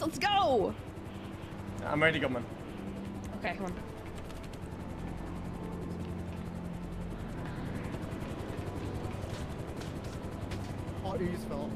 Let's go. I'm ready to go, man. Okay, come on. Oh, you just fell.